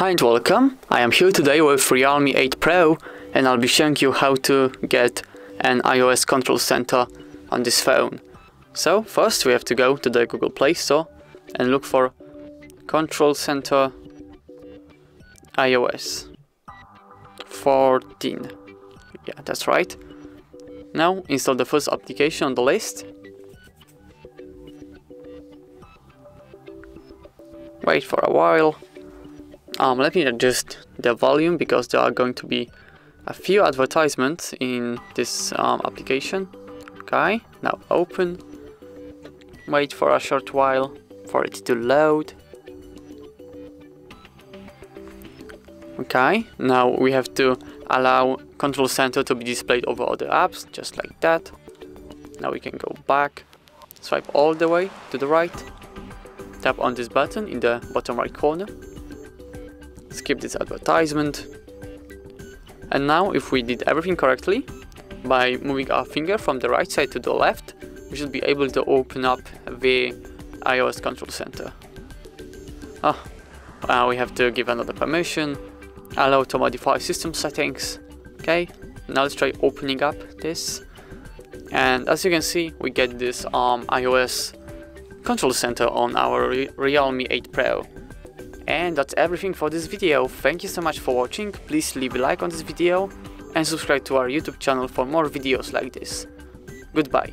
Hi and welcome, I am here today with Realme 8 Pro and I'll be showing you how to get an iOS control center on this phone. So first we have to go to the Google Play Store and look for Control Center iOS 14. Yeah, that's right. Now install the first application on the list. Wait for a while um, let me adjust the volume because there are going to be a few advertisements in this um, application. Okay, now open. Wait for a short while for it to load. Okay, now we have to allow Control Center to be displayed over other apps, just like that. Now we can go back, swipe all the way to the right, tap on this button in the bottom right corner, skip this advertisement. And now if we did everything correctly, by moving our finger from the right side to the left, we should be able to open up the iOS control center. Oh, uh, we have to give another permission, allow to modify system settings. Okay, now let's try opening up this. And as you can see, we get this um, iOS control center on our Re Realme 8 Pro. And that's everything for this video. Thank you so much for watching. Please leave a like on this video and subscribe to our YouTube channel for more videos like this. Goodbye.